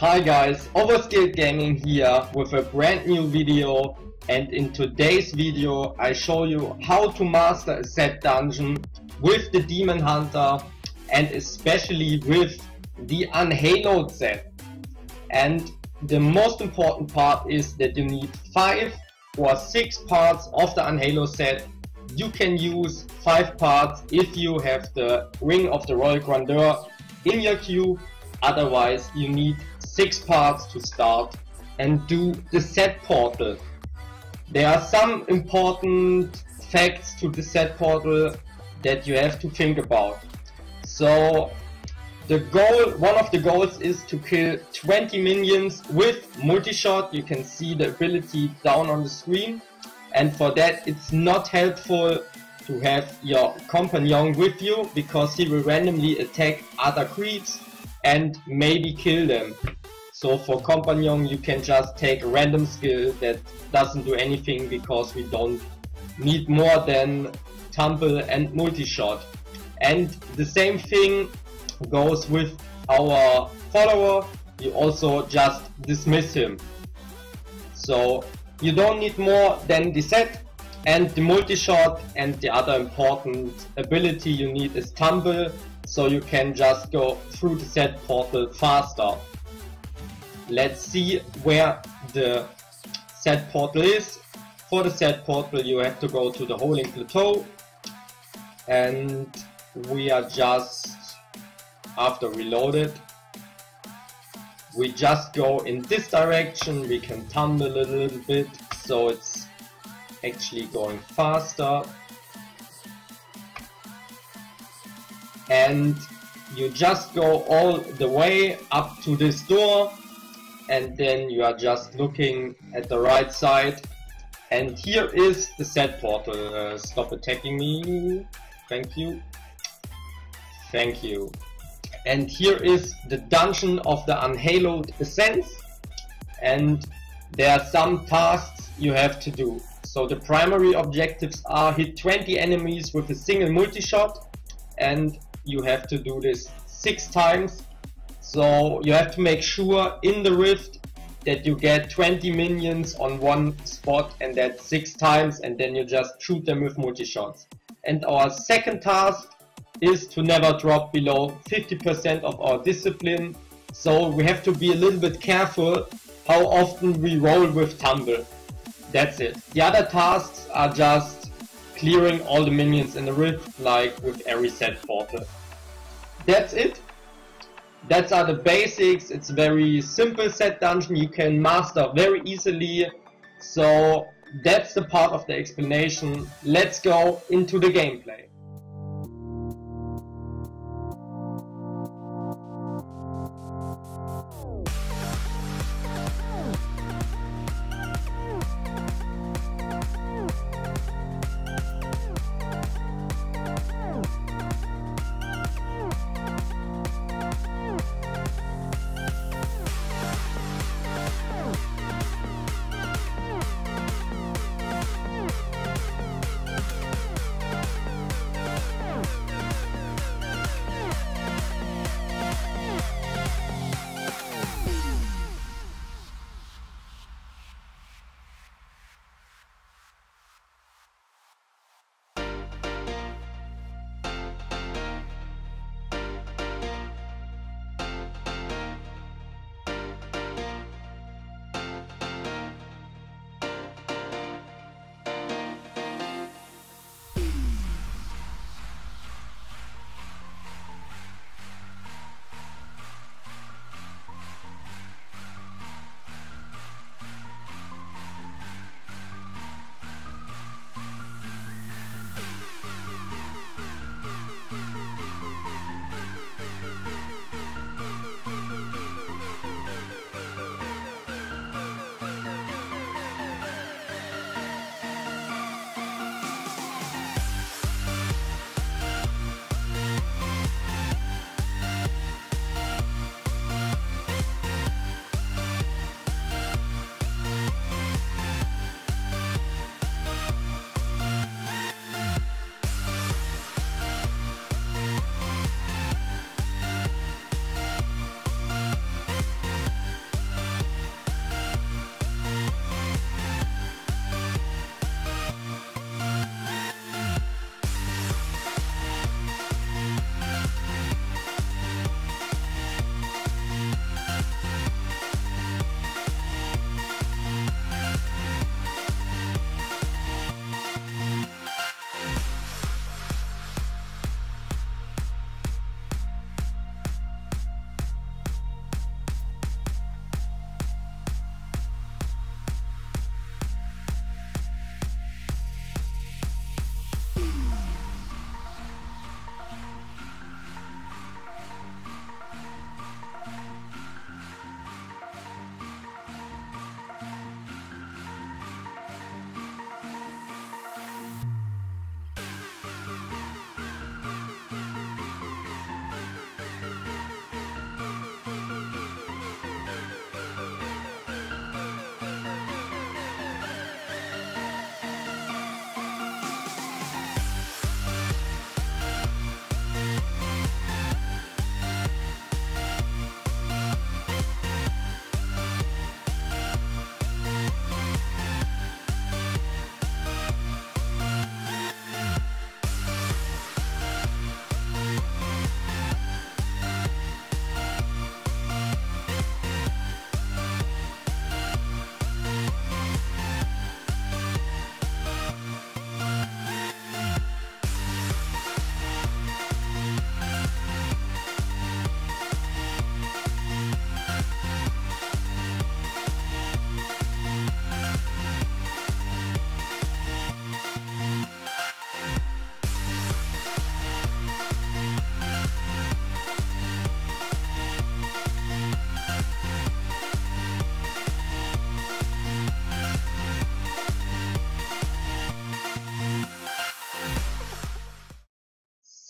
Hi guys, Overskilled Gaming here with a brand new video and in today's video I show you how to master a set dungeon with the Demon Hunter and especially with the Unhallowed set. And the most important part is that you need 5 or 6 parts of the Unhallowed set. You can use 5 parts if you have the Ring of the Royal Grandeur in your cube, otherwise you need 6 parts to start and do the set portal. There are some important facts to the set portal that you have to think about. So the goal, one of the goals is to kill 20 minions with multi-shot. You can see the ability down on the screen. And for that it's not helpful to have your companion with you because he will randomly attack other creeps and maybe kill them. So for companion you can just take a random skill that doesn't do anything because we don't need more than tumble and multi-shot. And the same thing goes with our follower, you also just dismiss him. So you don't need more than the set and the multi-shot and the other important ability you need is tumble so you can just go through the set portal faster. Let's see where the set portal is. For the set portal you have to go to the Howling Plateau. And we are just after reloaded we just go in this direction. We can tumble a little bit so it's actually going faster. And you just go all the way up to this door and then you are just looking at the right side. And here is the set portal. Uh, stop attacking me. Thank you. Thank you. And here is the dungeon of the unhallowed essence. And there are some tasks you have to do. So the primary objectives are hit 20 enemies with a single multi-shot. And you have to do this six times so you have to make sure in the rift that you get 20 minions on one spot and that six times and then you just shoot them with multi-shots and our second task is to never drop below 50% of our discipline. So we have to be a little bit careful how often we roll with tumble. That's it. The other tasks are just clearing all the minions in the rift like with every set portal. That's it. That's are the basics. It's a very simple set dungeon you can master very easily. So that's the part of the explanation. Let's go into the gameplay.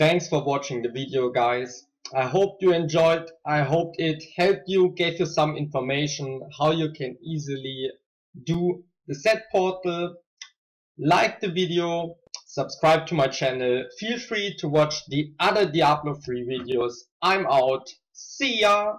Thanks for watching the video guys. I hope you enjoyed. I hope it helped you, gave you some information how you can easily do the set portal. Like the video, subscribe to my channel. Feel free to watch the other Diablo 3 videos. I'm out. See ya!